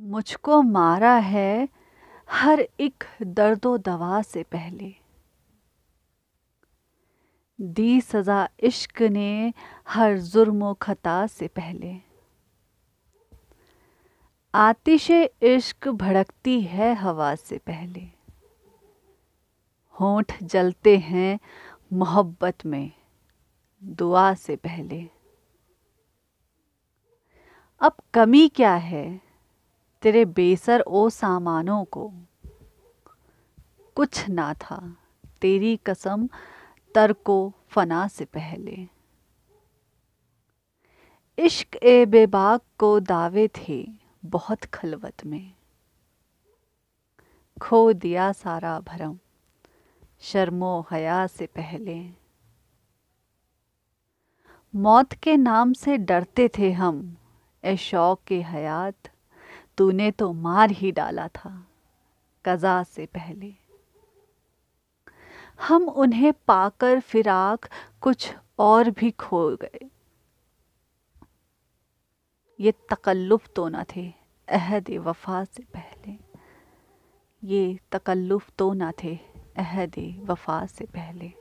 मुझको मारा है हर एक दर्दो दवा से पहले। दी सजा इश्क ने हर जुर्म खता से पहले। आतिश इश्क भड़कती है हवा से पहले। होंठ जलते हैं मोहब्बत में दुआ से पहले। अब कमी क्या है? तेरे बेसर ओ सामानों को। कुछ ना था, तेरी कसम तरको फना से पहले। इश्क ए बेबाक को दावे थे बहुत खलवत में। खो दिया सारा भरम, शर्मो हया से पहले। मौत के नाम से डरते थे हम ए शौक के हयात तूने तो मार ही डाला था, कज़ा से पहले। हम उन्हें पाकर फिराक कुछ और भी खो गए। ये तकल्लुफ़ तो न थे, अहद वफा से पहले। ये तकल्लुफ़ तो न थे, अहद वफा से पहले।